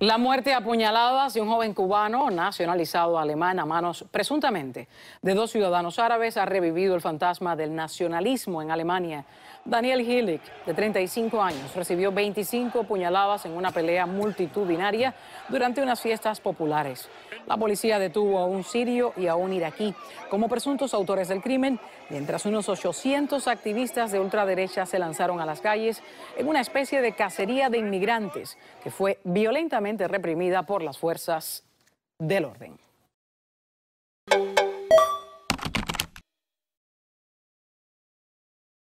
La muerte a puñaladas de un joven cubano nacionalizado alemán a manos presuntamente de dos ciudadanos árabes ha revivido el fantasma del nacionalismo en Alemania. Daniel Hillig, de 35 años, recibió 25 puñaladas en una pelea multitudinaria durante unas fiestas populares. La policía detuvo a un sirio y a un iraquí como presuntos autores del crimen, mientras unos 800 activistas de ultraderecha se lanzaron a las calles en una especie de cacería de inmigrantes que fue violentamente reprimida por las fuerzas del orden.